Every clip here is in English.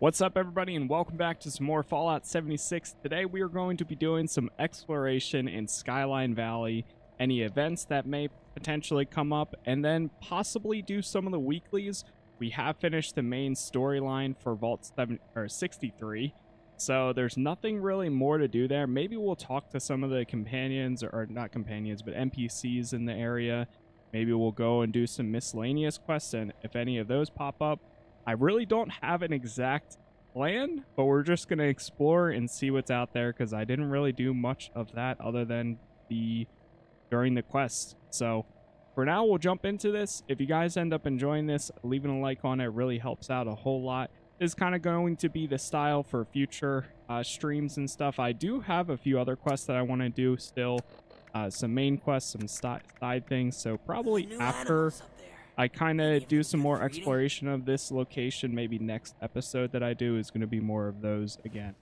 What's up everybody and welcome back to some more Fallout 76. Today we are going to be doing some exploration in Skyline Valley, any events that may potentially come up, and then possibly do some of the weeklies. We have finished the main storyline for Vault 7 or 63, so there's nothing really more to do there. Maybe we'll talk to some of the companions, or, not companions, but NPCs in the area. Maybe we'll go and do some miscellaneous quests, and if any of those pop up, I really don't have an exact plan, but we're just going to explore and see what's out there because I didn't really do much of that other than the during the quest. So for now, we'll jump into this. If you guys end up enjoying this, leaving a like on it really helps out a whole lot. This is kind of going to be the style for future uh, streams and stuff. I do have a few other quests that I want to do still. Uh, some main quests, some side things. So probably after I kind of do some more exploration of this location. Maybe next episode that I do is going to be more of those again.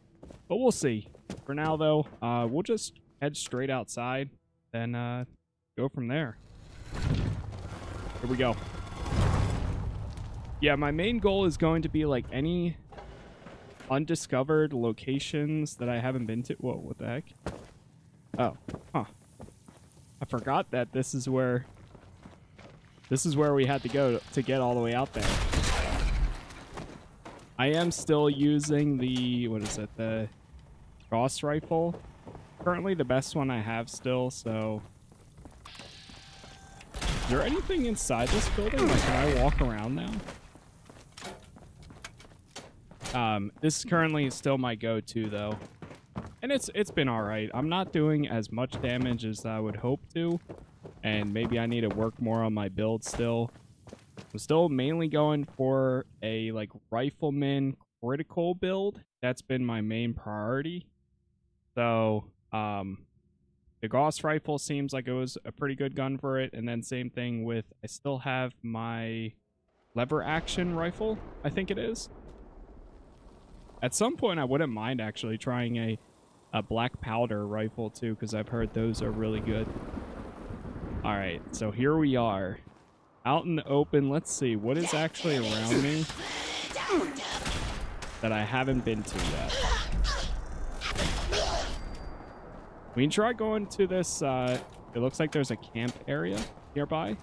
But we'll see. For now, though, uh, we'll just head straight outside, then uh, go from there. Here we go. Yeah, my main goal is going to be like any undiscovered locations that I haven't been to. Whoa, what the heck? Oh, huh. I forgot that this is where this is where we had to go to get all the way out there. I am still using the, what is it, the Gauss rifle. Currently the best one I have still, so... Is there anything inside this building? Like, can I walk around now? Um, this is currently still my go-to, though. And it's it's been alright. I'm not doing as much damage as I would hope to and maybe I need to work more on my build still. I'm still mainly going for a like rifleman critical build. That's been my main priority. So, um, the Gauss rifle seems like it was a pretty good gun for it. And then same thing with, I still have my lever action rifle, I think it is. At some point, I wouldn't mind actually trying a, a black powder rifle too, because I've heard those are really good. Alright, so here we are. Out in the open. Let's see. What is actually around me that I haven't been to yet? We can try going to this, uh, it looks like there's a camp area nearby.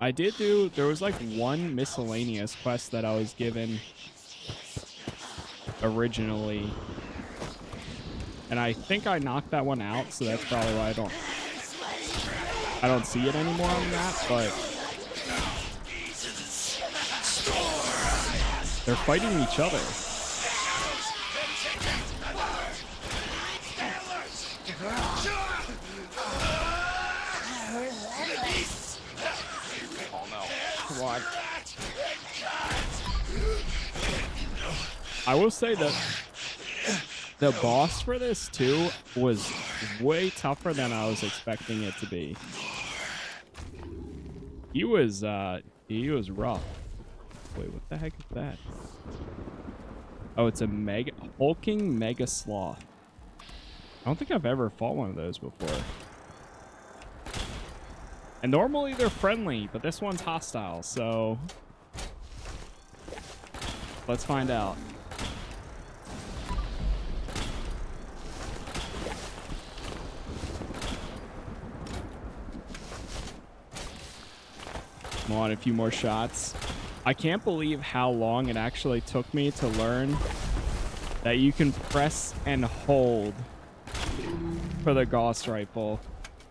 I did do, there was like one miscellaneous quest that I was given originally and I think I knocked that one out, so that's probably why I don't I don't see it anymore on that, but they're fighting each other. What? I will say that the boss for this, too, was way tougher than I was expecting it to be. He was, uh, he was rough. Wait, what the heck is that? Oh, it's a mega, hulking mega sloth. I don't think I've ever fought one of those before. And normally they're friendly, but this one's hostile, so... Let's find out. Come on, a few more shots. I can't believe how long it actually took me to learn that you can press and hold for the Gauss rifle.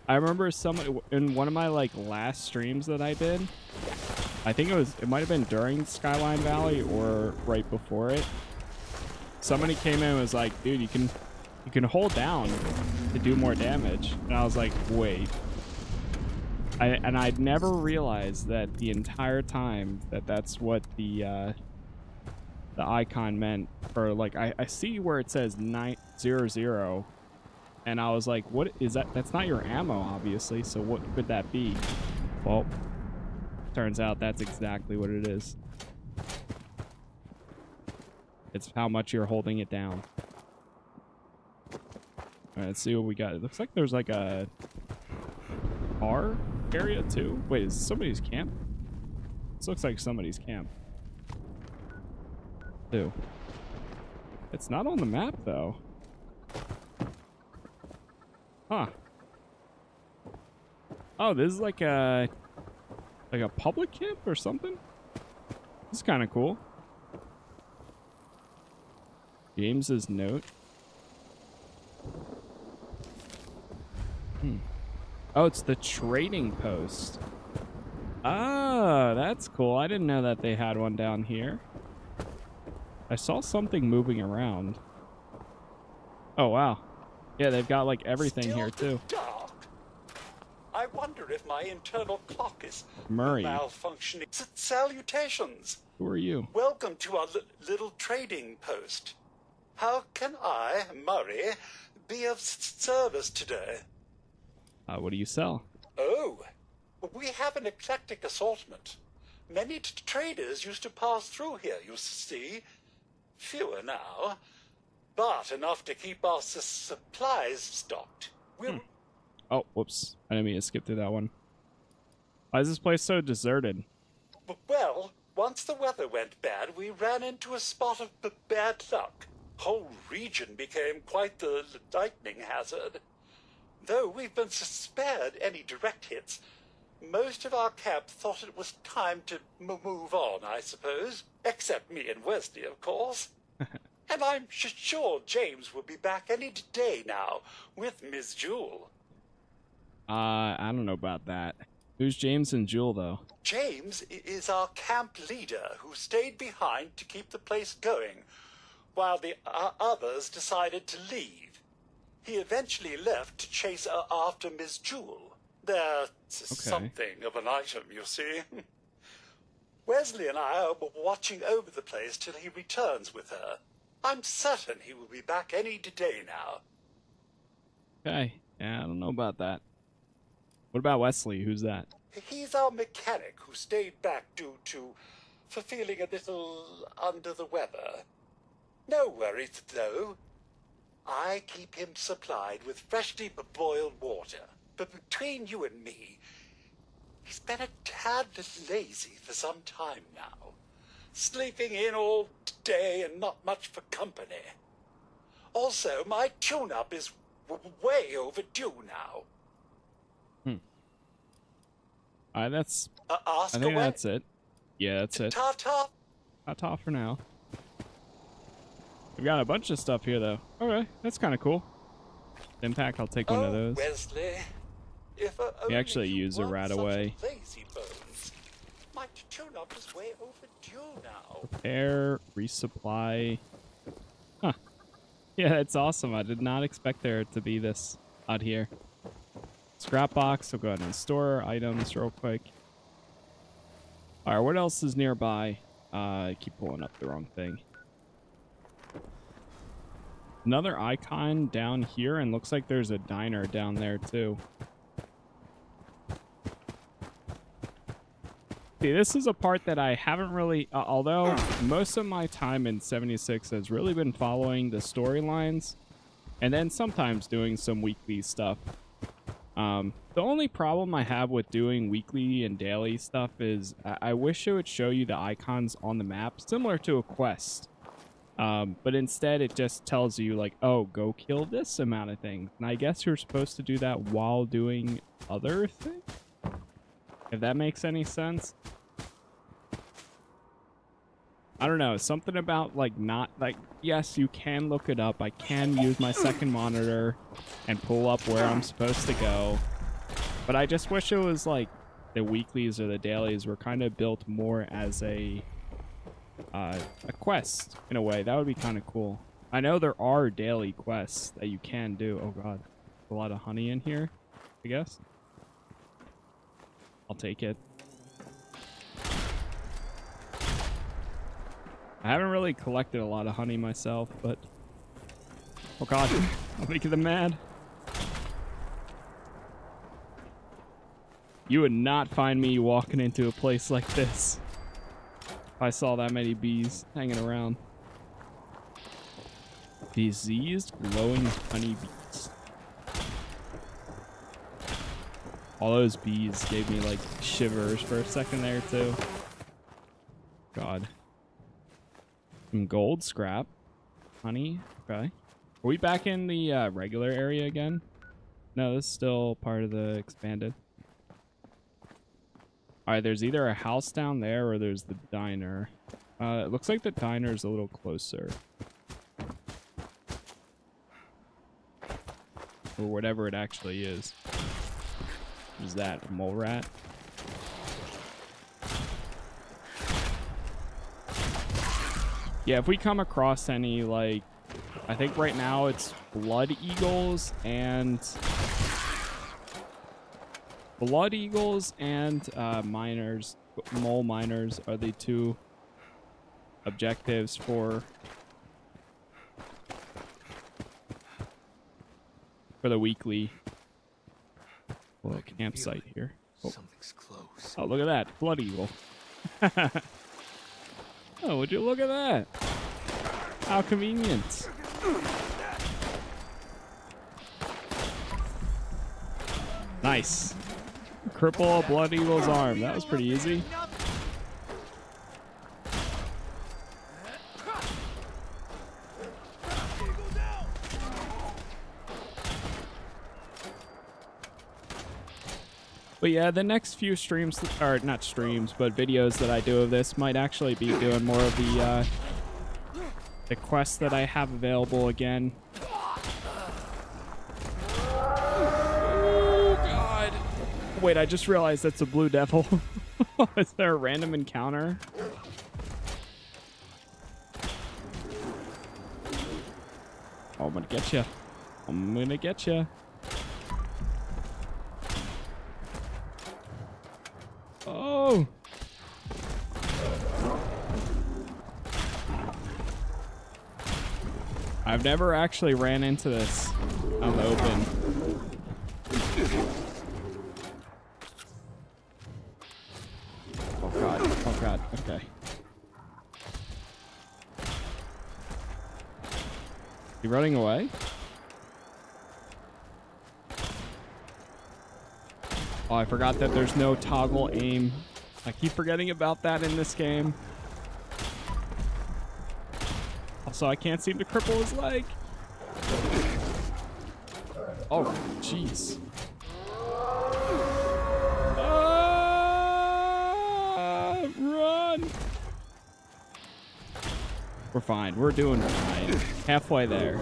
I remember somebody in one of my like last streams that I did. I think it was it might have been during Skyline Valley or right before it. Somebody came in and was like, "Dude, you can you can hold down to do more damage." And I was like, "Wait, I, and I'd never realized that the entire time that that's what the uh, the icon meant for like I, I see where it says nine zero zero and I was like what is that? That's not your ammo obviously so what could that be? Well turns out that's exactly what it is. It's how much you're holding it down. All right let's see what we got. It looks like there's like a car area too? Wait, is somebody's camp? This looks like somebody's camp. too. It's not on the map though. Huh. Oh, this is like a like a public camp or something? This is kind of cool. James's note. Hmm. Oh, it's the trading post. Ah, that's cool. I didn't know that they had one down here. I saw something moving around. Oh, wow. Yeah, they've got like everything Still here too. Dark. I wonder if my internal clock is Murray. malfunctioning. Salutations. Who are you? Welcome to our li- little trading post. How can I, Murray, be of service today? Uh, what do you sell? Oh, we have an eclectic assortment. Many t- traders used to pass through here, you see. Fewer now, but enough to keep our s- supplies stocked. We'll Oh, whoops. I didn't mean to skip through that one. Why is this place so deserted? Well, once the weather went bad, we ran into a spot of b- bad luck. Whole region became quite the lightning hazard. Though we've been spared any direct hits, most of our camp thought it was time to m- move on, I suppose. Except me and Wesley, of course. and I'm sh- sure James will be back any day now with Miss Jewel. Uh, I don't know about that. Who's James and Jewel, though? James is our camp leader who stayed behind to keep the place going, while the uh, others decided to leave. He eventually left to chase after Miss Jewel. They're Okay. something of an item, you see. Wesley and I are watching over the place till he returns with her. I'm certain he will be back any day now. Okay. Yeah, I don't know about that. What about Wesley? Who's that? He's our mechanic who stayed back due to for feeling a little under the weather. No worries, though. I keep him supplied with freshly boiled water. But between you and me, he's been a tad lazy for some time now. Sleeping in all day and not much for company. Also, my tune-up is w- way overdue now. Uh, that's. Uh, I think away. that's it. Yeah, that's it. Ta-ta. Ta-ta for now. We've got a bunch of stuff here, though. Okay, that's kind of cool. Impact, I'll take one oh, of those. Wesley. If uh, We actually use a rat away. Lazy bones. My tune-up is way overdue now. Air, resupply. Huh. Yeah, that's awesome. I did not expect there to be this out here. Scrap box. I'll go ahead and store items real quick. All right, what else is nearby? Uh, I keep pulling up the wrong thing. Another icon down here, and looks like there's a diner down there too. See, this is a part that I haven't really, uh, although most of my time in 76 has really been following the storylines and then sometimes doing some weekly stuff. Um, the only problem I have with doing weekly and daily stuff is I, I wish it would show you the icons on the map, similar to a quest. Um, but instead, it just tells you, like, oh, go kill this amount of things. And I guess you're supposed to do that while doing other things? If that makes any sense. I don't know, something about like not like yes, you can look it up. I can use my second monitor and pull up where I'm supposed to go. But I just wish it was like the weeklies or the dailies were kind of built more as a uh, a quest in a way. That would be kind of cool. I know there are daily quests that you can do. Oh god. A lot of honey in here, I guess. I'll take it. I haven't really collected a lot of honey myself, but... Oh god, I'm making them mad. You would not find me walking into a place like this. I saw that many bees hanging around. Diseased glowing honey bees. All those bees gave me like shivers for a second there too. God. Some gold scrap. Honey. Okay. Are we back in the uh, regular area again? No, this is still part of the expanded. Alright, there's either a house down there or there's the diner. Uh, it looks like the diner is a little closer. Or whatever it actually is. Is that a mole rat? Yeah, if we come across any, like, I think right now it's blood eagles and blood eagles and uh, miners, mole miners are the two objectives for for the weekly well, campsite here. Oh. Something's close. oh, look at that. Blood eagle. oh, would you look at that? How convenient. Nice. Cripple blood eagle's arm. That was pretty easy. But yeah, the next few streams, or not streams, but videos that I do of this might actually be doing more of the, uh, the quests that I have available again. Wait, I just realized that's a blue devil. Is there a random encounter? Oh, I'm gonna get you. I'm gonna get you. Oh. I've never actually ran into this on the open. Oh god, oh god, okay. You running away? Oh, I forgot that there's no toggle aim. I keep forgetting about that in this game. Also, I can't seem to cripple his leg. Oh, jeez. Ah, run! We're fine. We're doing fine. Halfway there.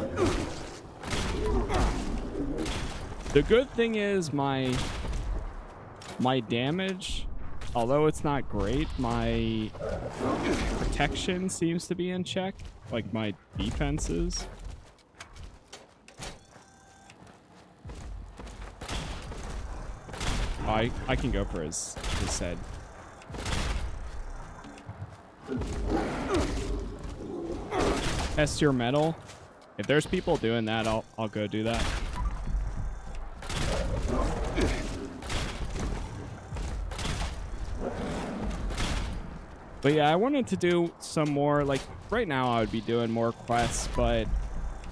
The good thing is my my damage, although it's not great, my protection seems to be in check. Like my defenses. I, I can go for his, his head. Test your metal. If there's people doing that, I'll, I'll go do that. But yeah, I wanted to do some more, like, right now I would be doing more quests, but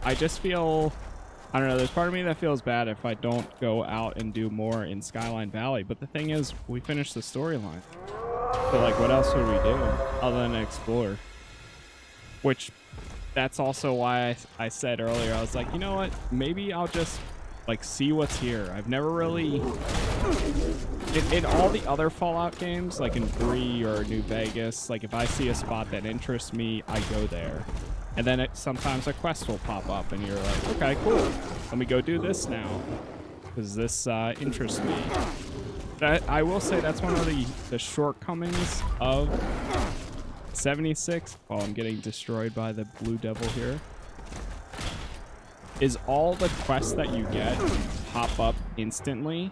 I just feel, I don't know, there's part of me that feels bad if I don't go out and do more in Skyline Valley. But the thing is, we finished the storyline. So, like, what else would we do other than explore? Which, that's also why I, I said earlier, I was like, you know what, maybe I'll just like see what's here. I've never really in, in, all the other Fallout games, like in Bree or New Vegas, like if I see a spot that interests me, I go there. And then it, sometimes a quest will pop up and you're like, okay, cool. Let me go do this now. Because this uh, interests me. That, I will say that's one of the, the shortcomings of 76. Oh, I'm getting destroyed by the Blue Devil here is all the quests that you get pop up instantly.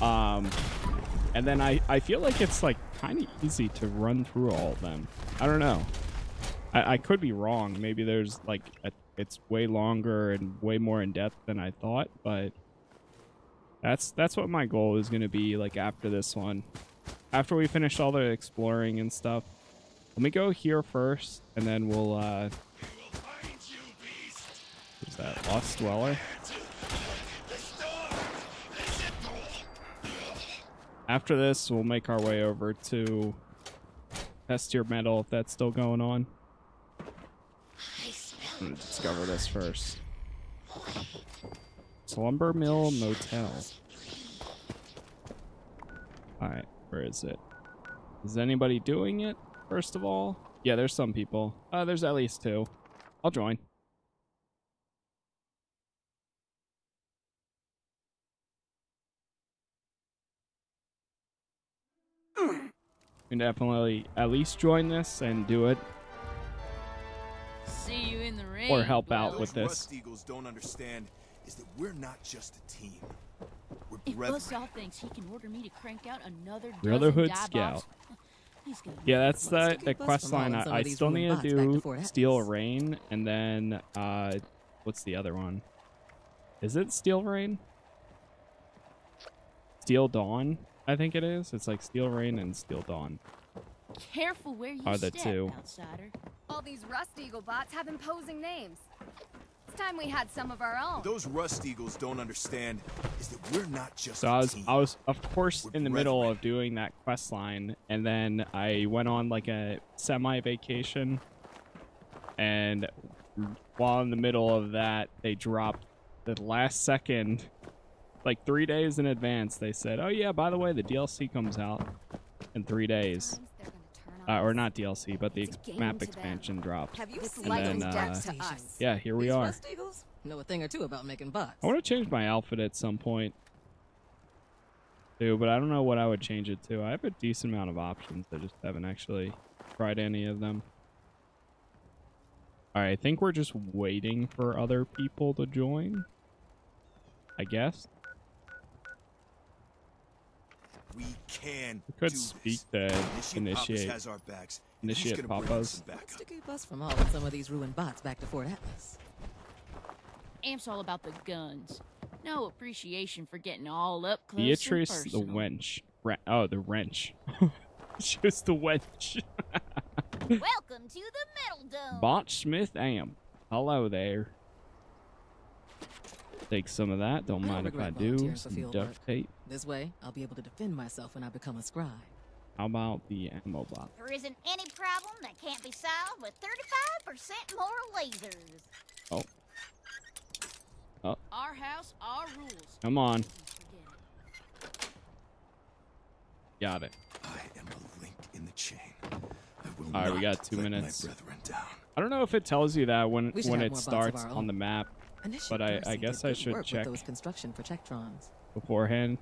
Um, and then I, I feel like it's like kind of easy to run through all of them. I don't know. I, I could be wrong. Maybe there's like, a, it's way longer and way more in depth than I thought, but that's, that's what my goal is going to be like after this one after we finish all the exploring and stuff, let me go here first, and then we'll, uh... Who's that? Lost Dweller? After this, we'll make our way over to test your metal if that's still going on. I smell I'm gonna discover this first. Slumber Mill Motel. Alright, where is it? Is anybody doing it, first of all? Yeah, there's some people. Uh, there's at least two. I'll join. can definitely at least join this and do it. See you in the rain. Or help out with this. Rust Eagles don't understand is that we're not just a team. We're If brethren. Buzzsaw thinks he can order me to crank out another Brotherhood dozen Scout. Yeah, that's Let's the, the quest line. I, I still need to bots to do Steel Reign, and then uh, what's the other one? Is it Steel Reign? Steel Dawn, I think it is. It's like Steel Reign and Steel Dawn. Careful where you Are the step, two. outsider. All these Rust Eagle bots have imposing names. It's time we had some of our own. Those Rust Eagles don't understand is that we're not just So a I was, team. I was, of course, We're in the middle brethren. of doing that quest line, and then I went on like a semi vacation, and while in the middle of that, they dropped the last second, like three days in advance. They said, "Oh yeah, by the way, the DLC comes out in three days." Sometimes they're gonna turn Uh, or not DLC, but the ex- map expansion dropped. Have you It's then, uh, to us. Yeah, here we are. Know a thing or two about making bots. I want to change my outfit at some point. Too, but I don't know what I would change it to. I have a decent amount of options. I just haven't actually tried any of them. Alright, I think we're just waiting for other people to join. I guess. We can We could do speak this. to Initiate, initiate. Papas has our backs. and he's initiate gonna bring us Papas. some. What's to keep us from hauling some of these ruined bots back to Fort Atlas? Amp's all about the guns. No appreciation for getting all up close Beatrice the wench. Re- oh, the wrench. she was the wench. Welcome to the Metal Dome. Botch Smith Am. Hello there. Take some of that. Don't I don't mind if I do. Some duct work. tape. This way, I'll be able to defend myself when I become a scribe. How about the ammo box? There isn't any problem that can't be solved with 35% more lasers. Oh, Oh. Our house, our rules. come on. Got it. I am a link in the chain. I will All right, we got two minutes. My brethren down. I don't know if it tells you that when when it more bots of starts on the map Initiate But I- I guess I should work check. with those construction projectrons. beforehand,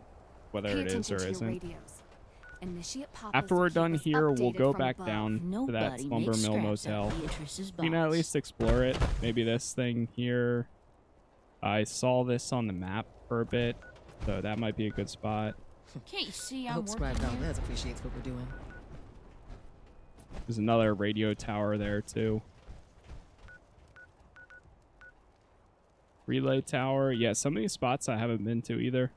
whether Pay it is or to isn't. radios. Initiate Papa's After we're done here, we'll go back above. down to that Nobody Slumber Mill scraps Motel. Beatrice's You know, at least explore it. Maybe this thing here. I saw this on the map for a bit, so that might be a good spot. Can't you see I I'm hope Scribe working here? Valdez appreciates what we're doing. There's another radio tower there too. Relay tower. Yeah, some of these spots I haven't been to either.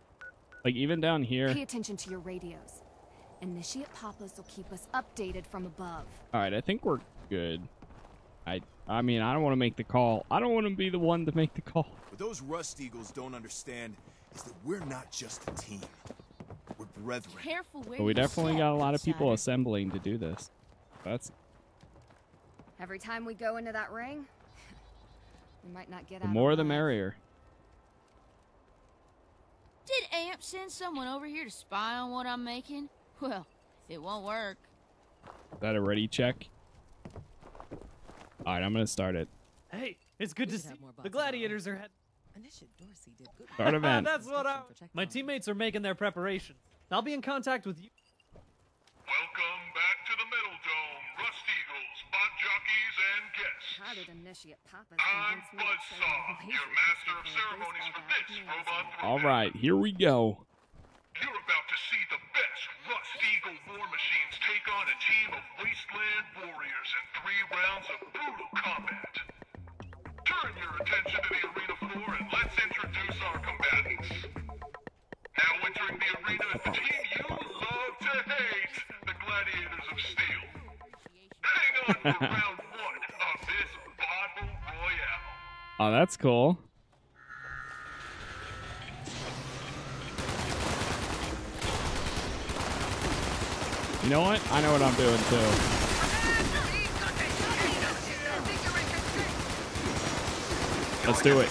Like even down here. Pay attention to your radios. Initiate Papa's will keep us updated from above. All right, I think we're good. I I mean, I don't want to make the call. I don't want to be the one to make the call. What those Rust Eagles don't understand is that we're not just a team. We're brethren. Careful where But we definitely got a lot of people outsider. assembling to do this. That's Every time we go into that ring, we might not get the out more the alive. merrier. Did Amp send someone over here to spy on what I'm making? Well, it won't work. Is that a ready check? All right, I'm gonna start it. Hey, it's good We to see. have more The of our own. gladiators are head. Initiate Dorsey did good Start work. event. That's what I. Construction My teammates are making their preparations. I'll be in contact with you. Welcome back guests. Initiate Papa's I'm convince me to trade your master of pistol for a ceremonies for this robot. All right, here we go. You're about to see the best Rust Eagle war machines take on a team of wasteland warriors in three rounds of brutal combat. Turn your attention to the arena floor and let's introduce our combatants. Now entering the arena is the team you love to hate, the Gladiators of Steel. Hang on for round one of this Battle Royale. Oh, that's cool. You know what? I know what I'm doing too. Let's do it.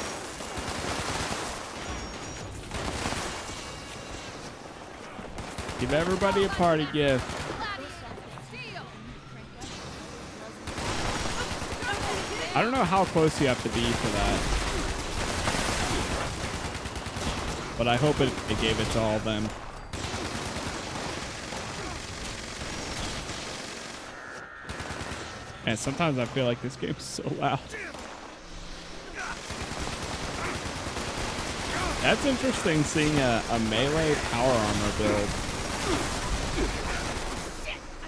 Give everybody a party gift. I don't know how close you have to be for that. But I hope it, it gave it to all of them. And sometimes I feel like this game's so loud. That's interesting seeing a, a melee power armor build.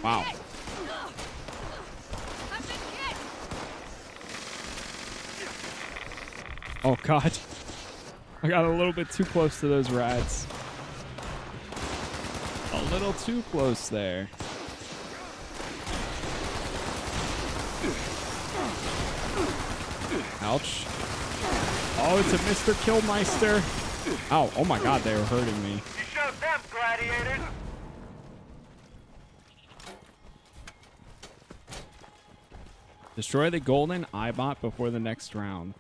Wow. Oh god. I got a little bit too close to those rats. A little too close there. Ouch. Oh, it's a Mr. Killmeister. Ow. Oh my god, they were hurting me. You them, gladiators. Destroy the golden Eyebot before the next round.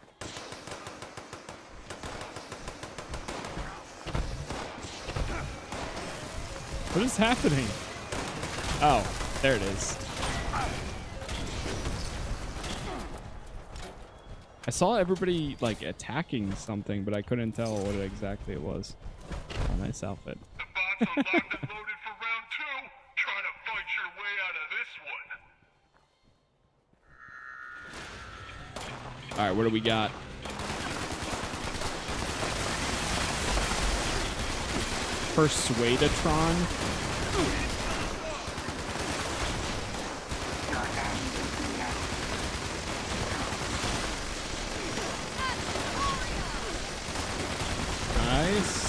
What is happening? Oh, there it is. I saw everybody like attacking something, but I couldn't tell what exactly it was. Oh, nice outfit. The bots are locked and loaded for round two. Try to fight your way out of this one. All right, what do we got? Persuadatron. Nice.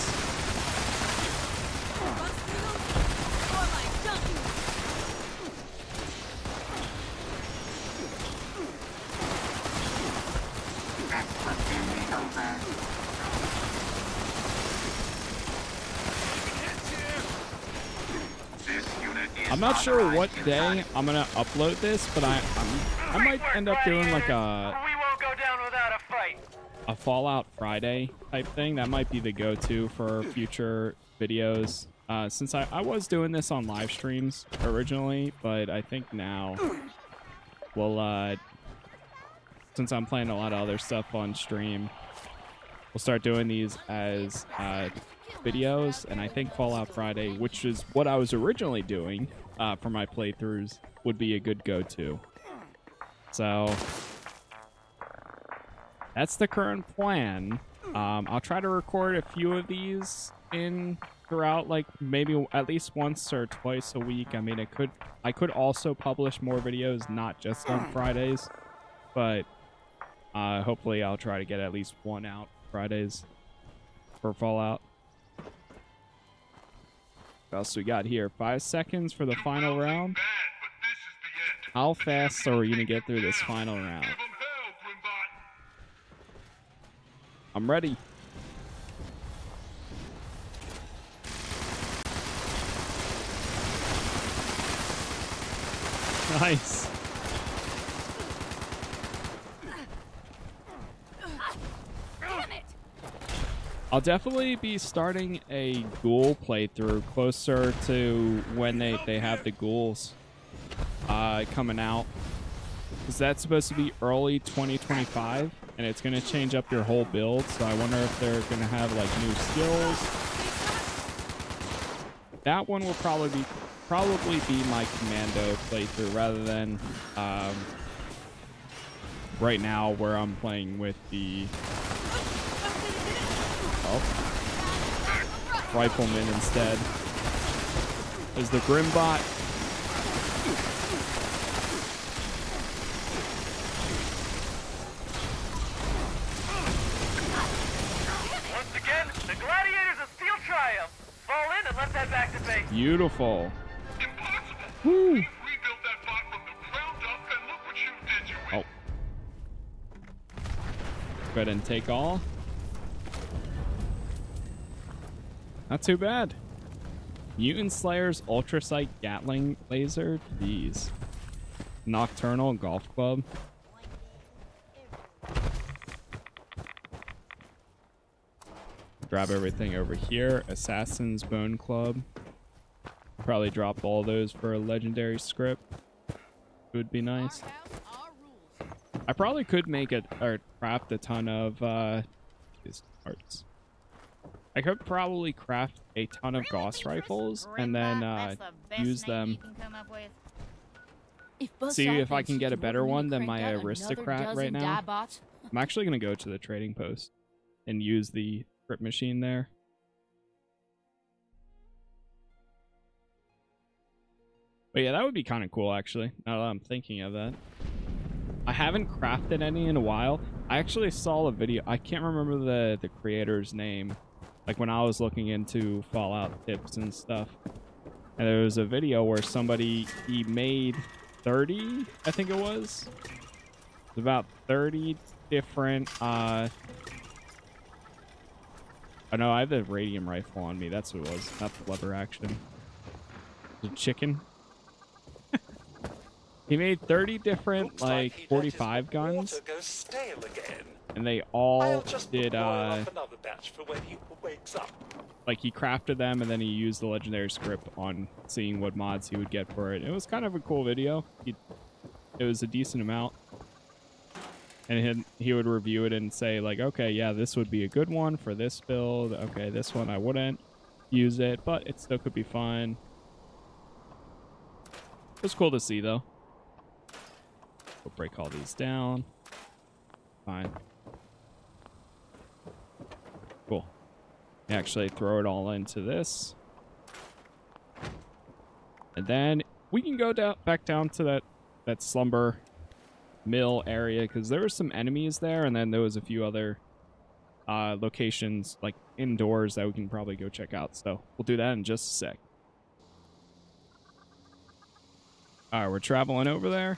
I'm not sure what day I'm gonna upload this, but I I'm, I might end up doing like a We won't go down without a fight. a Fallout Friday type thing. That might be the go-to for future videos. Uh, since I, I was doing this on live streams originally, but I think now we'll uh, since I'm playing a lot of other stuff on stream, we'll start doing these as uh, videos. And I think Fallout Friday, which is what I was originally doing uh, for my playthroughs, would be a good go-to. So that's the current plan. Um, I'll try to record a few of these in throughout, like maybe at least once or twice a week. I mean, it could I could also publish more videos, not just on Fridays, but uh, hopefully I'll try to get at least one out Fridays for Fallout. What else we got here? Five seconds for the final round. Bad, but this is the. How fast are we gonna get through this final round? Hell, I'm ready. Nice. I'll definitely be starting a ghoul playthrough closer to when they, they have the ghouls uh, coming out. Because that's supposed to be early 2025, and it's going to change up your whole build. So I wonder if they're going to have like new skills. That one will probably be probably be my commando playthrough rather than um, right now where I'm playing with the rifleman instead. Is the Grimbot Once again, the gladiators of Steel Triumph. Fall in and let's head back to base. beautiful? Impossible. Woo. We rebuilt that bot from the ground up, and you did to it. Oh. Go ahead and take all. Not too bad. Mutant Slayer's Ultra Gatling Laser. These. Nocturnal Golf Club. Grab everything over here. Assassin's Bone Club. Probably drop all those for a legendary scrip. It Would be nice. I probably could make it or craft a ton of uh. I could probably craft a ton of Gauss rifles and then uh use them. If See if I can get a better one than my aristocrat right now. Diebots, I'm actually gonna go to the trading post and use the grip machine there. But yeah, that would be kind of cool actually. Now that I'm thinking of that. I haven't crafted any in a while. I actually saw a video. I can't remember the the creator's name. Like when I was looking into Fallout tips and stuff. And there was a video where somebody he made 30, I think it was. It's about 30 different uh Oh no, I have the radium rifle on me. That's what it was. Not the lever action. The chicken. he made 30 different like his 45 guns Water go stale again. and they all just did uh another batch for when he wakes up. like he crafted them and then he used the legendary scrip on seeing what mods he would get for it. It was kind of a cool video. He, it was a decent amount. And he, he would review it and say like, okay, yeah, this would be a good one for this build. Okay, this one I wouldn't use it, but it still could be fine. It was cool to see though. We'll break all these down. Fine. Cool actually throw it all into this. And then we can go down back down to that that slumber mill area because there were some enemies there and then there was a few other uh, locations like indoors that we can probably go check out. So we'll do that in just a sec. All right, we're traveling over there.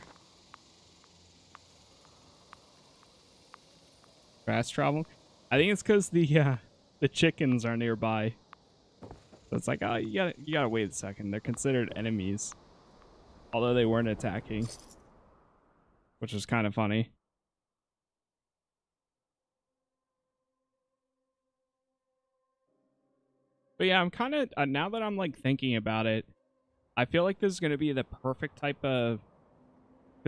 Fast travel. I think it's because the uh, the chickens are nearby. So it's like, oh, you gotta, you gotta wait a second. They're considered enemies, although they weren't attacking, which is kind of funny. But yeah, I'm kind of uh, now that I'm like thinking about it, I feel like this is gonna be the perfect type of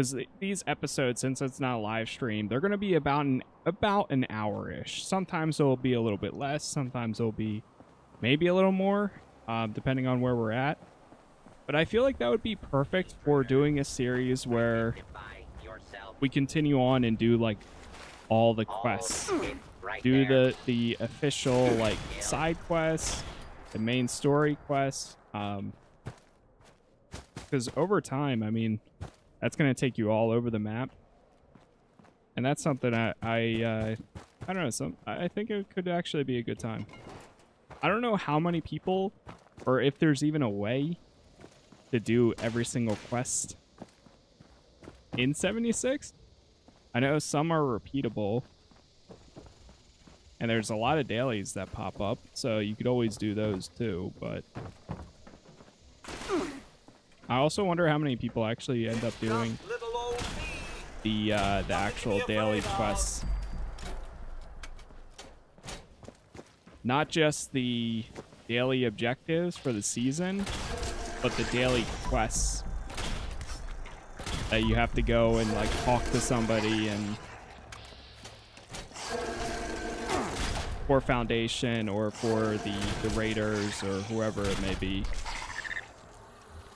because these episodes, since it's not a live stream, they're gonna be about an about an hour ish. Sometimes it'll be a little bit less. Sometimes it'll be maybe a little more, um, depending on where we're at. But I feel like that would be perfect for doing a series where we continue on and do like all the quests. Do the the official like side quests, the main story quests. Um, because over time, I mean, that's gonna take you all over the map, and that's something I I uh, I don't know. Some I think it could actually be a good time. I don't know how many people, or if there's even a way to do every single quest in 76. I know some are repeatable, and there's a lot of dailies that pop up, so you could always do those too. But I also wonder how many people actually end up doing the uh, the actual daily quests. Not just the daily objectives for the season, but the daily quests that you have to go and like talk to somebody and for Foundation or for the the Raiders or whoever it may be.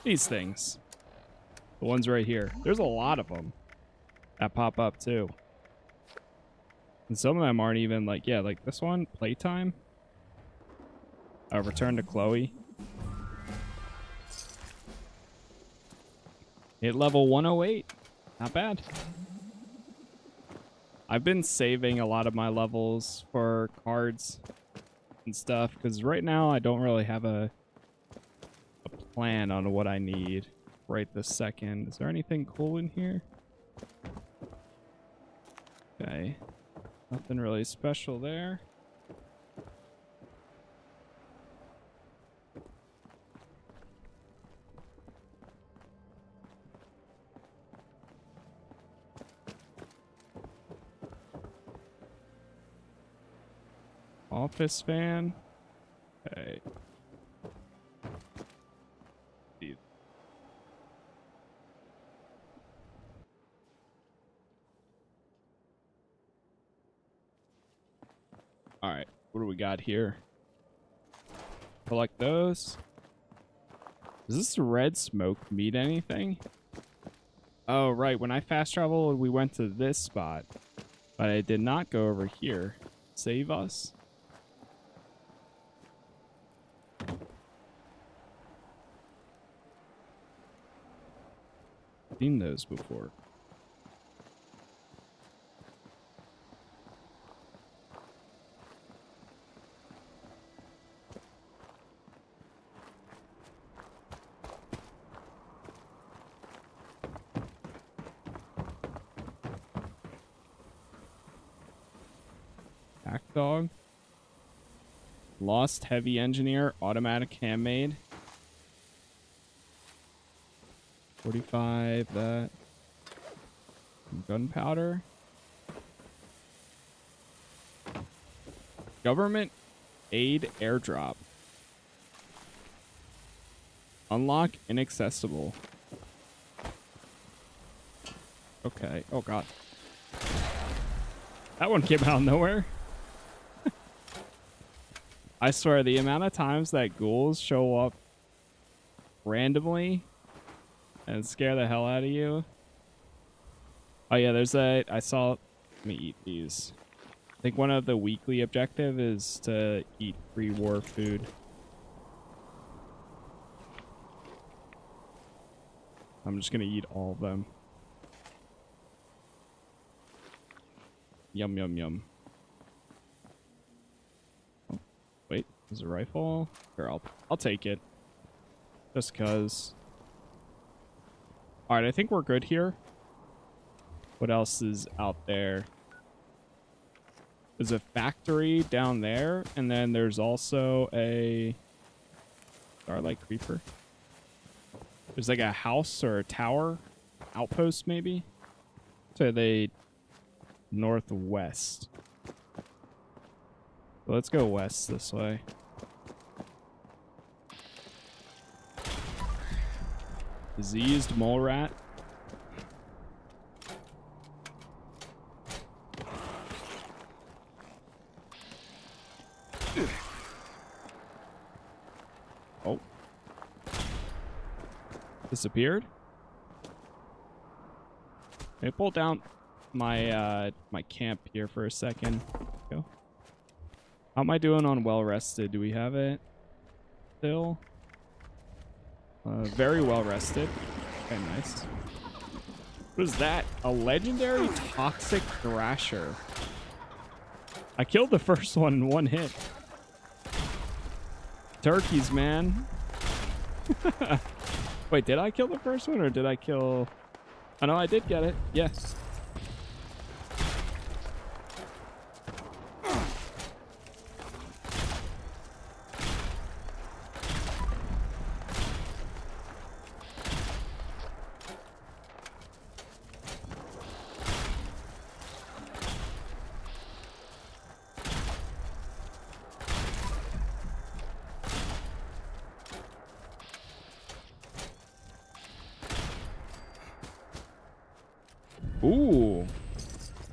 These things, the ones right here. There's a lot of them that pop up too. And some of them aren't even like, yeah, like this one, playtime. Uh, return to Chloe. Hit level 108. Not bad. I've been saving a lot of my levels for cards and stuff because right now I don't really have a, a plan on what I need right this second. Is there anything cool in here? Okay. Nothing really special there. Office fan. Okay. All right, what do we got here? Collect those. Does this red smoke mean anything? Oh, right. When I fast traveled, we went to this spot. But I did not go over here. Save us? Seen those before. Dog. Lost heavy engineer, automatic handmade. 45 that. Gunpowder. Government aid airdrop. Unlock inaccessible. Okay. Oh god. That one came out of nowhere. I swear, the amount of times that ghouls show up randomly and scare the hell out of you. Oh yeah, there's a. I saw. Let me eat these. I think one of the weekly objective is to eat pre-war food. I'm just gonna eat all of them. Yum yum yum. Oh, there's a rifle. Here, I'll I'll take it. Just cause. Alright, I think we're good here. What else is out there? There's a factory down there, and then there's also a Starlight Creeper. There's like a house or a tower, outpost maybe. To the northwest. Let's go west this way. Diseased mole rat. Oh. Disappeared? I pull down my uh my camp here for a second? How am I doing on well rested? Do we have it still? Uh, very well rested. Okay, nice. What is that? A legendary toxic thrasher. I killed the first one in one hit. Turkeys, man. Wait, did I kill the first one or did I kill... Oh, know I did get it. Yes. Ooh.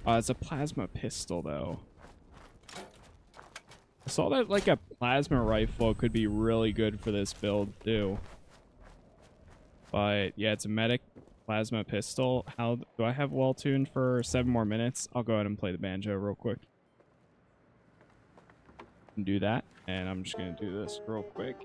Uh, it's a plasma pistol, though. I saw that, like, a plasma rifle could be really good for this build, too. But, yeah, it's a medic plasma pistol. How do I have well tuned for seven more minutes? I'll go ahead and play the banjo real quick. And do that. And I'm just going to do this real quick.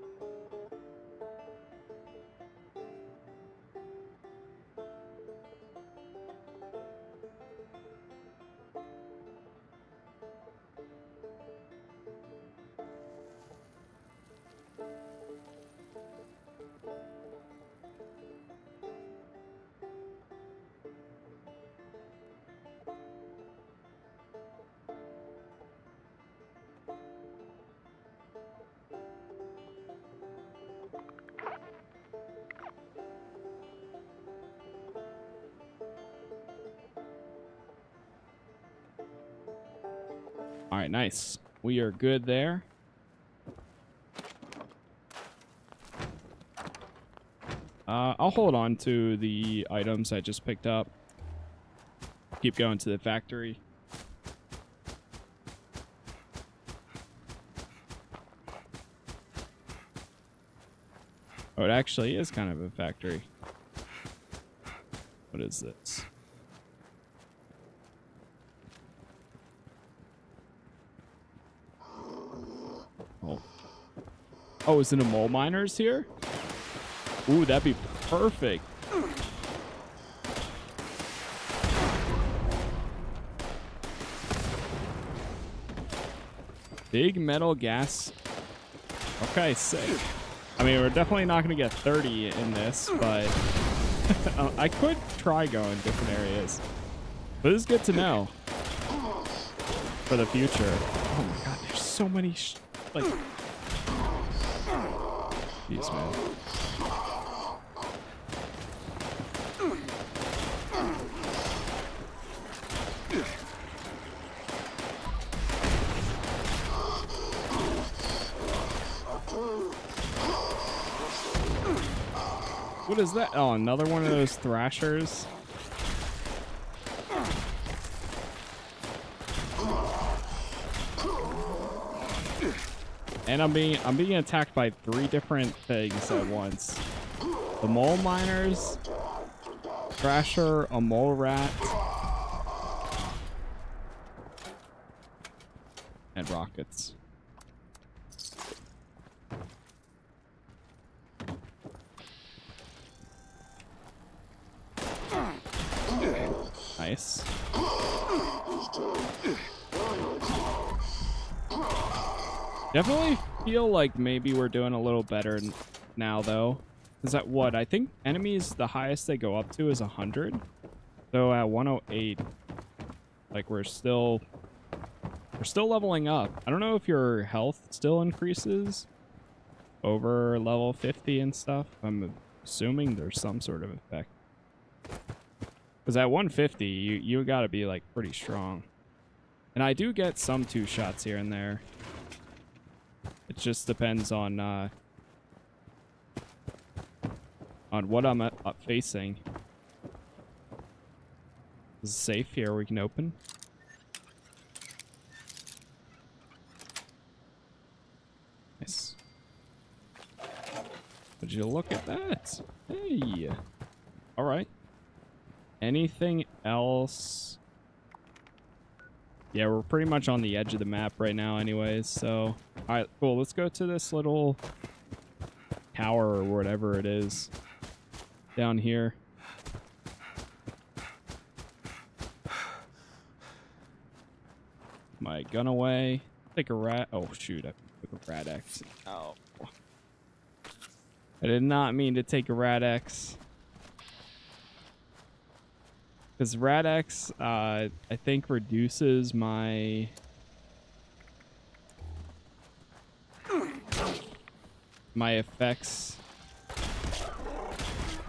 Nice. we are good there. Uh, I'll hold on to the items I just picked up. Keep going to the factory. Oh, it actually is kind of a factory. What is this? Oh, is it a mole miners here? Ooh, that'd be perfect. Big metal gas. Okay, sick. I mean, we're definitely not going to get 30 in this, but I could try going different areas. But it's good to know for the future. Oh my god, there's so many, like... Jeez, man. What is that? Oh, another one of those thrashers. And I'm being I'm being attacked by three different things at once. The mole miners, thrasher, a mole rat, and rockets. Nice. Definitely feel like maybe we're doing a little better now, though. Is that what? I think enemies, the highest they go up to is 100. So at 108, like we're still, we're still leveling up. I don't know if your health still increases over level 50 and stuff. I'm assuming there's some sort of effect. Because at 150, you, you got to be like pretty strong. And I do get some two shots here and there. It just depends on uh, on what I'm uh, facing. Is safe here? We can open. Nice. Would you look at that? Hey. All right. Anything else? Yeah, we're pretty much on the edge of the map right now anyways, so... Alright, cool. Let's go to this little tower or whatever it is down here. My gun away. Take a rat. Oh, shoot. I took a Rad-X. Oh. I did not mean to take a Rad-X. Because Rad-X, uh, I think reduces my... My effects.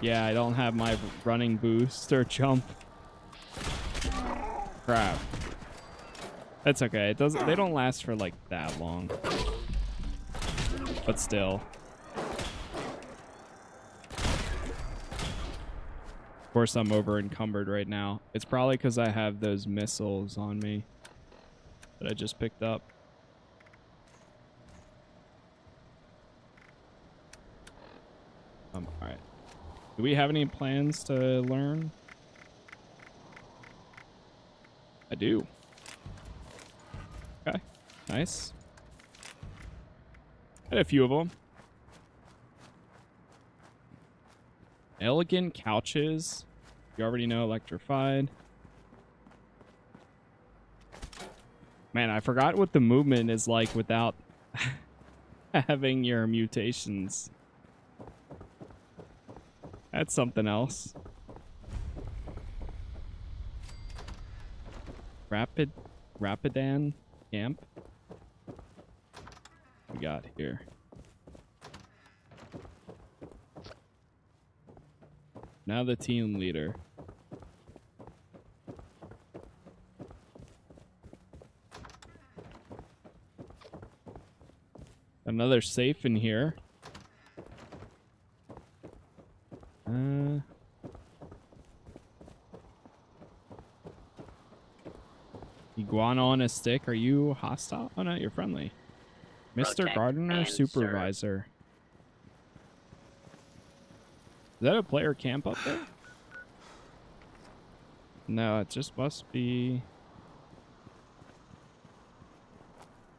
Yeah, I don't have my running boost or jump. Crap. That's okay. It doesn't. They don't last for like that long. But still. Of course, I'm over encumbered right now. It's probably because I have those missiles on me that I just picked up. Um, alright. Do we have any plans to learn? I do. Okay. Nice. Had a few of them. Elegant couches. You already know electrified. Man, I forgot what the movement is like without having your mutations. That's something else. Rapid Rapidan camp. We got here. Now the team leader. another safe in here. Iguana on a stick. Are you hostile? Oh no, you're friendly. Mr. Protect Gardener. Supervisor. Is that a player camp up there? No, it just must be.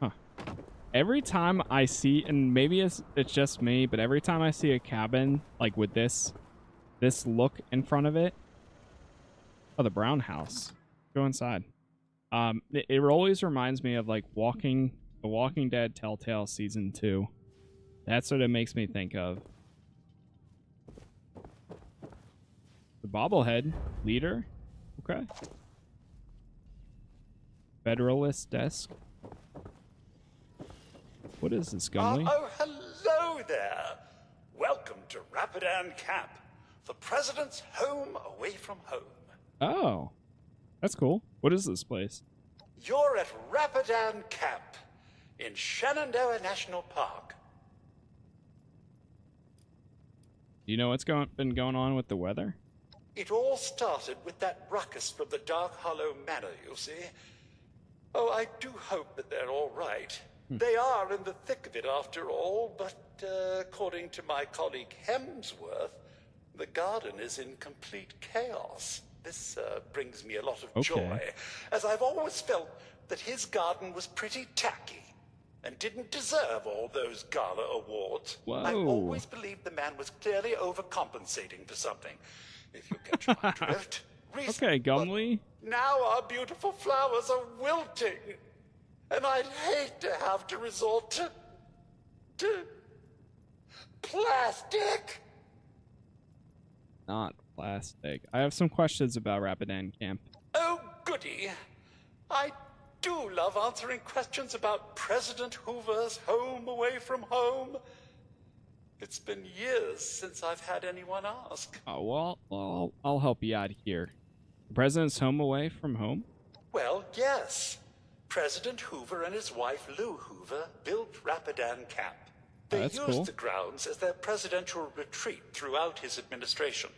Huh. Every time I see, and maybe it's it's just me, but every time I see a cabin like with this, this look in front of it. Oh, the brown house. Go inside. Um, it, it always reminds me of like Walking, The Walking Dead Telltale season two. That's what it makes me think of. The bobblehead leader. Okay. Federalist desk. What is this, Gumley? Oh, hello there. Welcome to Rapidan Camp, the president's home away from home. Oh, that's cool. What is this place? You're at Rapidan Camp in Shenandoah National Park. Do you know what's going been going on with the weather? It all started with that ruckus from the Dark Hollow Manor, you see. Oh, I do hope that they're all right. They are in the thick of it after all, but uh, according to my colleague Hemsworth, the garden is in complete chaos. This uh, brings me a lot of Okay. joy, as I've always felt that his garden was pretty tacky and didn't deserve all those gala awards. I've always believed the man was clearly overcompensating for something, if you catch my drift. Reason- Okay, Gumley. now our beautiful flowers are wilting. And I'd hate to have to resort to. to. plastic. Not plastic. I have some questions about Rapidan Camp. Oh, goody. I do love answering questions about President Hoover's home away from home. It's been years since I've had anyone ask. Oh well, well, I'll help you out here. The president's home away from home. Well, yes. President Hoover and his wife Lou Hoover built Rapidan Camp. They That's used cool. the grounds as their presidential retreat throughout his administration.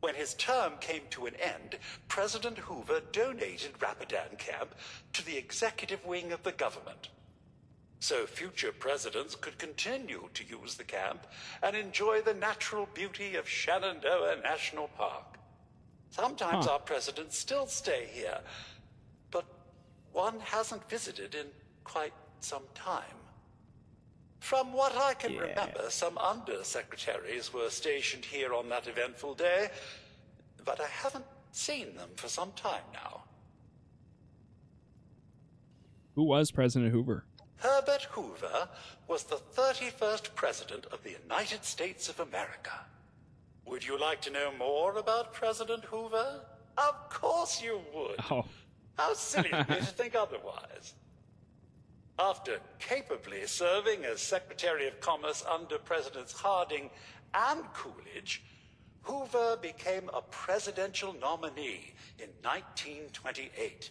When his term came to an end, President Hoover donated Rapidan Camp to the executive wing of the government. So future presidents could continue to use the camp and enjoy the natural beauty of Shenandoah National Park. Sometimes Huh. our presidents still stay here, but one hasn't visited in quite some time. From what I can Yeah. remember, some undersecretaries were stationed here on that eventful day, but I haven't seen them for some time now. Who was President Hoover? Herbert Hoover was the 31st President of the United States of America. Would you like to know more about President Hoover? Of course you would. Oh, How silly of me to think otherwise. After capably serving as Secretary of Commerce under Presidents Harding and Coolidge, Hoover became a presidential nominee in 1928.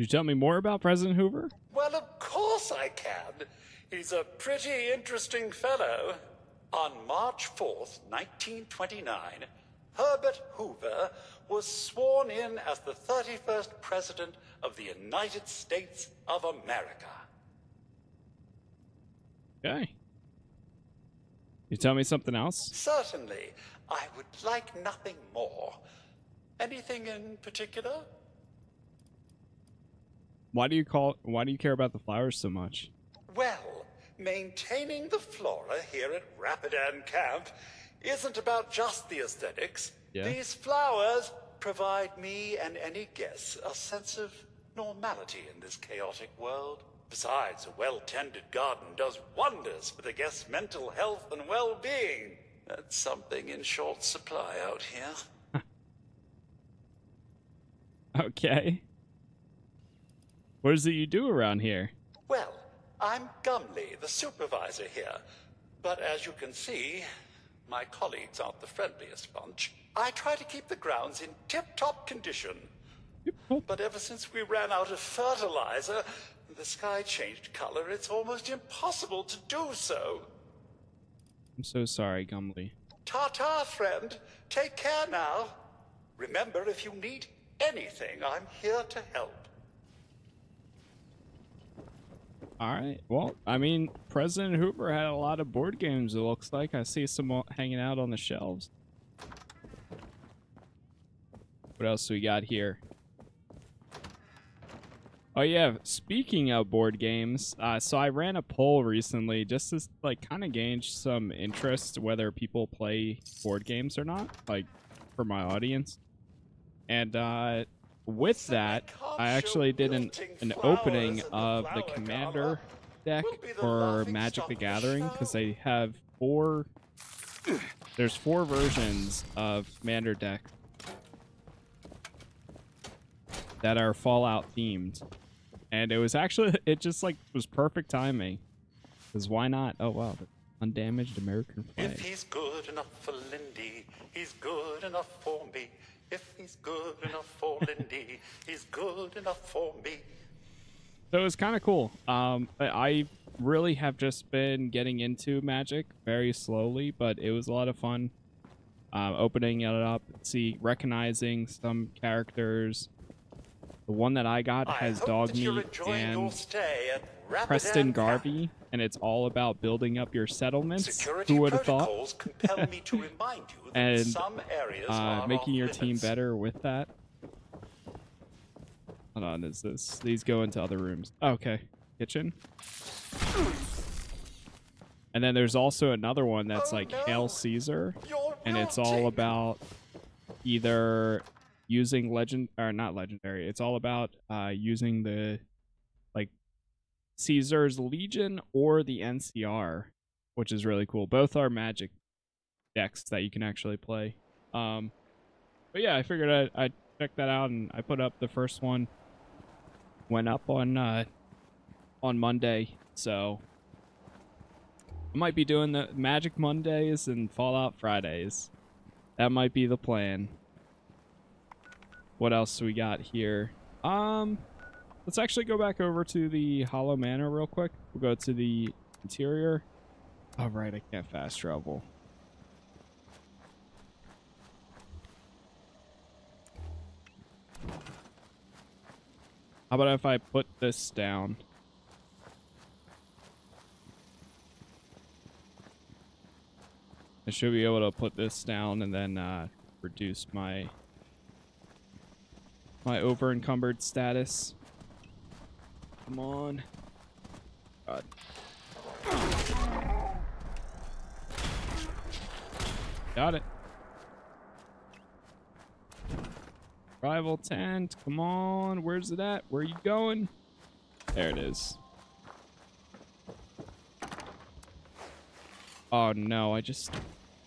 you tell me more about President Hoover? Well, of course I can. He's a pretty interesting fellow. On March 4th, 1929, Herbert Hoover was sworn in as the 31st President of the United States of America. Okay. You tell me something else? Certainly, I would like nothing more. Anything in particular? Why do you call? Why do you care about the flowers so much? Well, maintaining the flora here at Rapidan Camp isn't about just the aesthetics. Yeah. These flowers provide me and any guest a sense of normality in this chaotic world. Besides, a well tended garden does wonders for the guest's mental health and well being. That's something in short supply out here. Okay. What is it you do around here? Well, I'm Gumley, the supervisor here. But as you can see, my colleagues aren't the friendliest bunch. I try to keep the grounds in tip top condition. But ever since we ran out of fertilizer, the sky changed color, it's almost impossible to do so. I'm so sorry, Gumley. Ta-ta, friend. Take care now. Remember, if you need anything, I'm here to help. All right. Well, I mean, President Hoover had a lot of board games. It looks like I see some hanging out on the shelves. What else do we got here? Oh yeah. Speaking of board games, uh, so I ran a poll recently just to like kind of gauge some interest whether people play board games or not, like for my audience. And uh, with that, I actually did an, an opening of the Commander deck for Magic the Gathering because they have four. There's four versions of Commander deck that are Fallout themed, and it was actually it just like was perfect timing. Because why not? Oh wow, the undamaged American flag. If he's good enough for Lindy, he's good enough for me. If he's good enough for Lindy, he's good enough for me. So it was kind of cool. Um, I- I really have just been getting into Magic very slowly, but it was a lot of fun. Um, opening it up, see, recognizing some characters. The one that I got has hope dog meat and stay at Rapidan Preston. Garvey, and it's all about building up your settlements. Security Who would have thought? protocols compel me to remind you that And some areas uh, making your team better with that. Hold on, is this? These go into other rooms. Okay, kitchen. And then there's also another one that's Oh, like no. Hail Caesar, You're and it's all about either using legend or not legendary. It's all about uh, using the like Caesar's Legion or the NCR, which is really cool. Both are magic decks that you can actually play. Um, but yeah, I figured I'd, I'd check that out, and I put up the first one. Went up on uh, on Monday, so I might be doing the Magic Mondays and Fallout Fridays. That might be the plan. What else we got here? Um, let's actually go back over to the Hollow Manor real quick. We'll go to the interior. All right, I can't fast travel. How about if I put this down? I should be able to put this down and then uh, reduce my my over encumbered status. Come on. God. Got it. Rival tent. Come on. Where's it at? Where are you going? There it is. Oh no, I just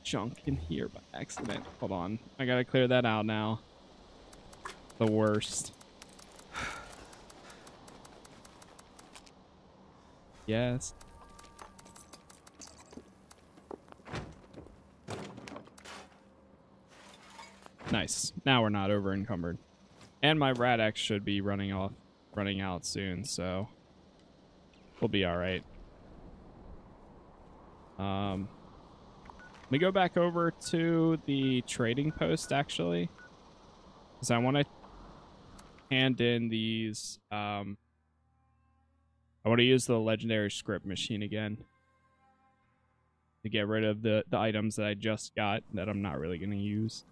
junk in here by accident. Hold on. I gotta clear that out now. The worst. Yes. Nice. Now we're not over encumbered. And my Rad-X should be running off running out soon, so we'll be alright. Um let me go back over to the trading post actually. Because I want to hand in these um I want to use the legendary scrip machine again. To get rid of the, the items that I just got that I'm not really gonna use.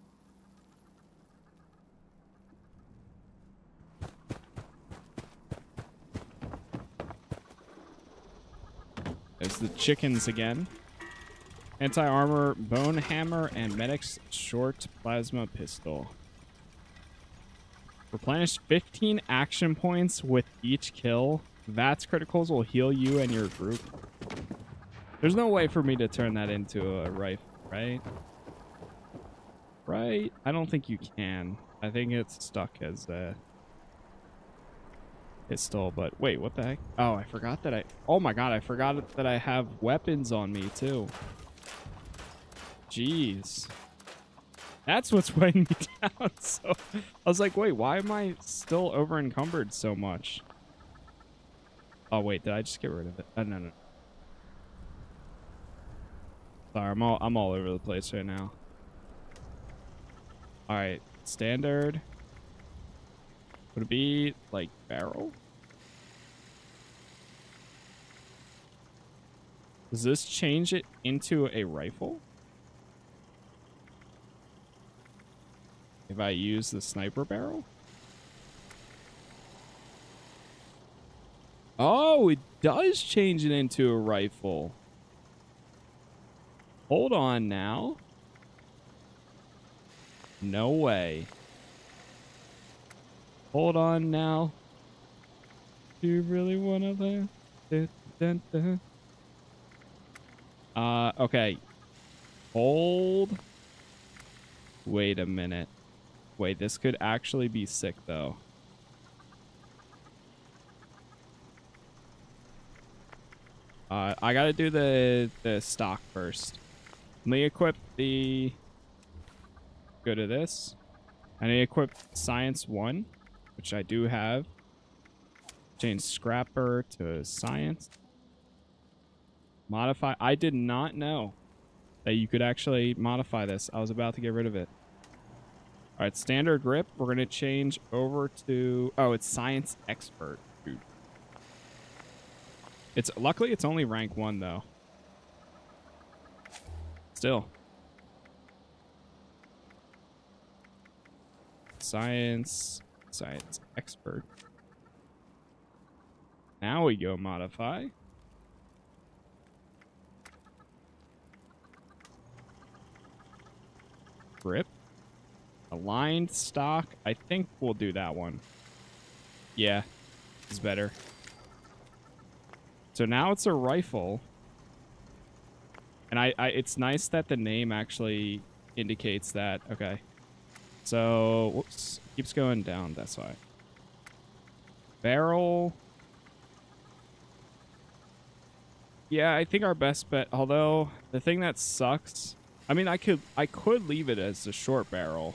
There's the chickens again. Anti-armor, bone hammer, and medic's short plasma pistol. Replenish 15 action points with each kill. VATS criticals will heal you and your group. There's no way for me to turn that into a rifle, right? Right? I don't think you can. I think it's stuck as a pistol, but wait, what the heck? Oh, I forgot that I... Oh my god, I forgot that I have weapons on me, too. Jeez. That's what's weighing me down. So I was like, wait, why am I still over encumbered so much? Oh wait, did I just get rid of it? Oh, no, no. Sorry, I'm all I'm all over the place right now. All right, standard. Would it be like barrel? Does this change it into a rifle? If I use the sniper barrel? Oh, it does change it into a rifle. Hold on now. No way. Hold on now. Do you really want to dun. Uh, okay. Hold. Wait a minute. Wait, this could actually be sick, though. Uh, I gotta do the, the stock first. Let me equip the... Go to this. I equip Science 1, which I do have. Change Scrapper to Science. Modify. I did not know that you could actually modify this. I was about to get rid of it. All right, standard grip. We're going to change over to... Oh, it's Science Expert. Dude. It's Luckily, it's only rank 1, though. Still. Science... Science Expert. Now we go modify. Grip. Aligned stock. I think we'll do that one. Yeah, it's better. So now it's a rifle. And I, I it's nice that the name actually indicates that. Okay. So, whoops. Keeps going down, that's why. Barrel. Yeah, I think our best bet, although the thing that sucks, I mean, I could I could leave it as a short barrel.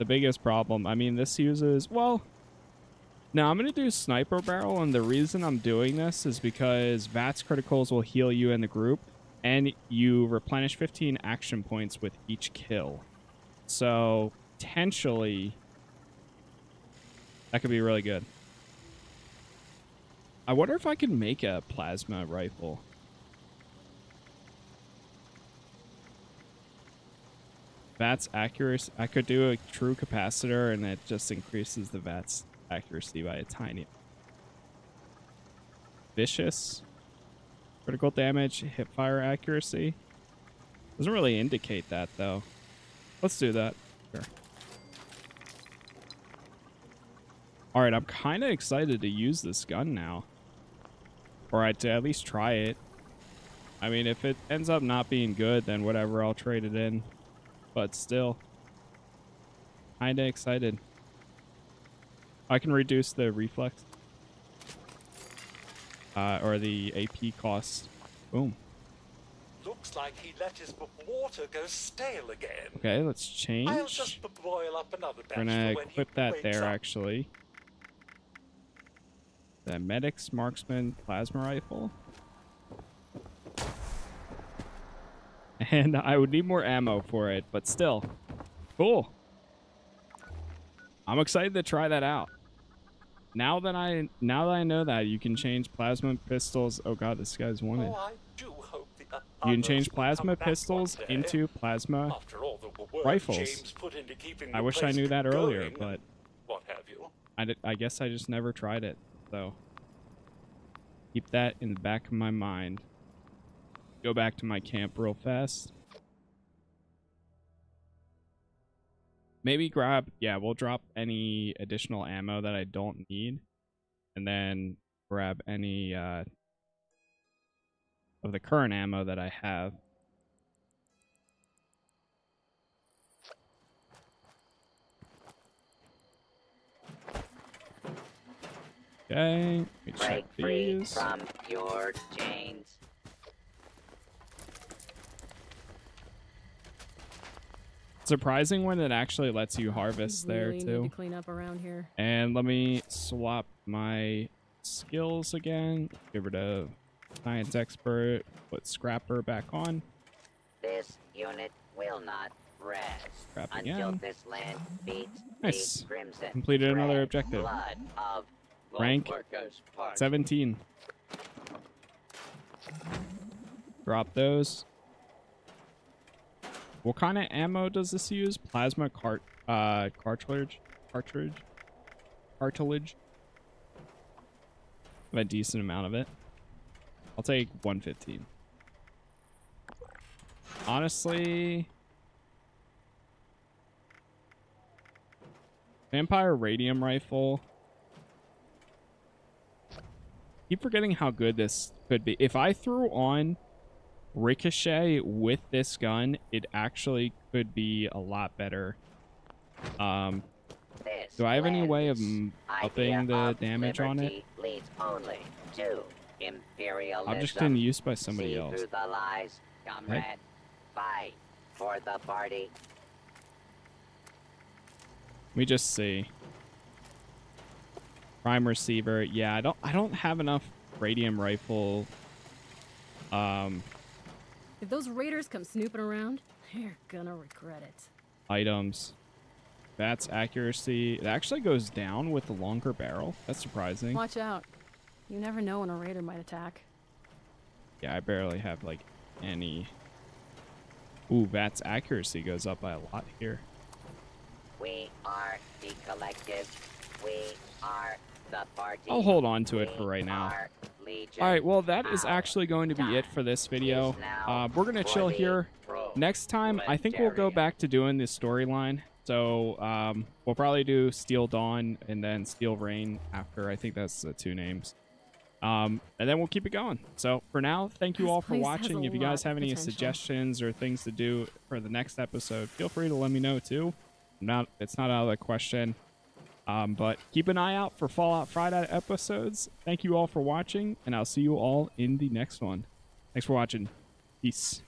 The biggest problem, I mean, this uses, well, now I'm going to do sniper barrel, and the reason I'm doing this is because VATS criticals will heal you in the group, and you replenish 15 action points with each kill. So, potentially, that could be really good. I wonder if I can make a plasma rifle. VATS accuracy. I could do a true capacitor and it just increases the VATS accuracy by a tiny. Vicious. Critical damage, hip fire accuracy. Doesn't really indicate that though. Let's do that. Sure. Alright, I'm kind of excited to use this gun now. Or to at least try it. I mean, if it ends up not being good, then whatever, I'll trade it in. But still. Kinda excited. I can reduce the reflex. Uh, or the AP cost. Boom. Looks like he let his water go stale again. Okay, let's change. I'll just boil up another batch We're gonna for equip that there, up. actually. The Medics Marksman Plasma Rifle. And I would need more ammo for it, but still. Cool. I'm excited to try that out. Now that I now that I know that you can change plasma pistols. Oh god, this guy's wanted. Oh, I do hope the You can change plasma pistols into plasma After all the w- work rifles. James put into keeping I wish I knew that earlier, but what have you? I, di- I guess I just never tried it. So keep that in the back of my mind. Go back to my camp real fast. Maybe grab, yeah, we'll drop any additional ammo that I don't need. And then grab any uh, of the current ammo that I have. Okay, let me check Break free these. from your chains. Surprising when it actually lets you We harvest there too. Need to clean up around here. And let me swap my skills again. Give her to science expert. Put scrapper back on. This unit will not rest Scrap until again. this land beats Nice. the crimson. Completed another objective. Blood of Rank 17. Drop those. What kind of ammo does this use? Plasma cart uh cartridge cartridge cartilage. A decent amount of it. I'll take 115. Honestly, Vampire Radium Rifle. Keep forgetting how good this could be. If I threw on Ricochet with this gun, it actually could be a lot better. Um, This do I have any way of upping the damage on it? liberty Leads only to imperialism. I'm just getting used by somebody See else. the lies, comrade. Fight for the party. Let me just see. Prime receiver. Yeah, I don't I don't have enough radium rifle um If those raiders come snooping around, they're gonna regret it. items. That's accuracy. It actually goes down with the longer barrel. That's surprising. Watch out. You never know when a raider might attack. Yeah, I barely have like any. Ooh, that's accuracy goes up by a lot here. We are the collective. We are the party. I'll hold on to it We for right now. Are Legion. All right, well, that is actually going to be it for this video. Uh, we're going to chill here. Next time, I think we'll go back to doing the storyline. So um, we'll probably do Steel Dawn and then Steel Reign after. I think that's the two names. Um, and then we'll keep it going. So for now, thank you This all for watching. If you guys have any potential. suggestions or things to do for the next episode, feel free to let me know too. Not, it's not out of the question. Um, but keep an eye out for Fallout Friday episodes. Thank you all for watching, and I'll see you all in the next one. Thanks for watching. Peace.